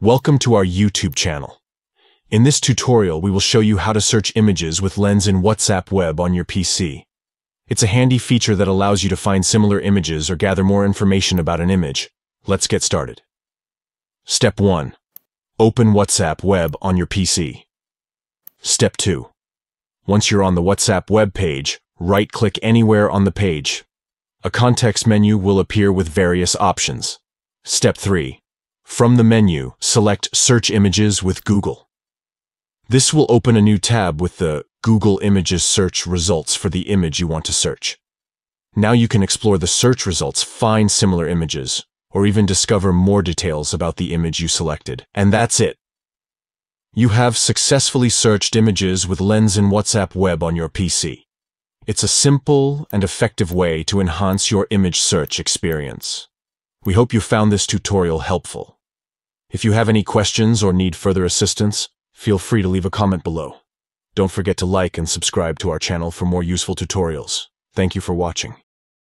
Welcome to our YouTube channel. In this tutorial, we will show you how to search images with Lens in WhatsApp Web on your PC. It's a handy feature that allows you to find similar images or gather more information about an image. Let's get started. Step 1. Open WhatsApp Web on your PC. Step 2. Once you're on the WhatsApp web page, right-click anywhere on the page. A context menu will appear with various options. Step 3. From the menu, select Search Images with Google. This will open a new tab with the Google Images search results for the image you want to search. Now you can explore the search results, find similar images, or even discover more details about the image you selected. And that's it. You have successfully searched images with Lens in WhatsApp Web on your PC. It's a simple and effective way to enhance your image search experience. We hope you found this tutorial helpful. If you have any questions or need further assistance, feel free to leave a comment below. Don't forget to like and subscribe to our channel for more useful tutorials. Thank you for watching.